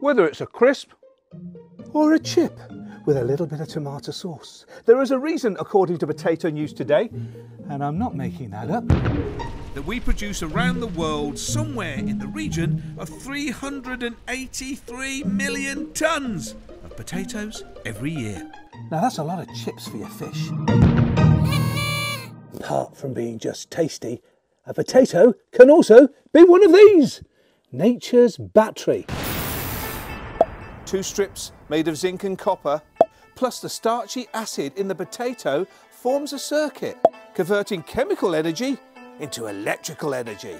Whether it's a crisp or a chip with a little bit of tomato sauce, there is a reason, according to Potato News Today, and I'm not making that up. that we produce around the world somewhere in the region of 383 million tonnes of potatoes every year. Now that's a lot of chips for your fish. Apart from being just tasty, a potato can also be one of these nature's battery. Two strips made of zinc and copper, plus the starchy acid in the potato, forms a circuit, converting chemical energy into electrical energy.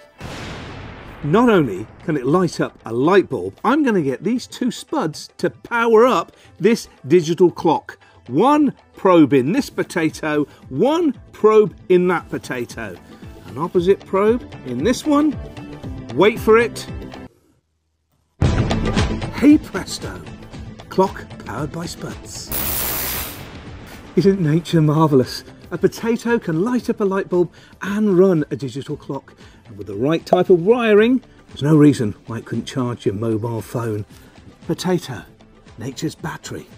Not only can it light up a light bulb, I'm going to get these two spuds to power up this digital clock. One probe in this potato, one probe in that potato. An opposite probe in this one. Wait for it. Hey presto! Clock powered by spuds. Isn't nature marvellous? A potato can light up a light bulb and run a digital clock. And with the right type of wiring, there's no reason why it couldn't charge your mobile phone. Potato, nature's battery.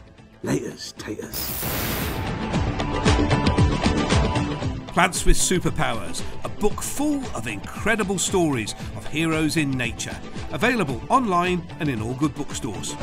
Laters, taters. Plants with Superpowers, a book full of incredible stories of heroes in nature. Available online and in all good bookstores.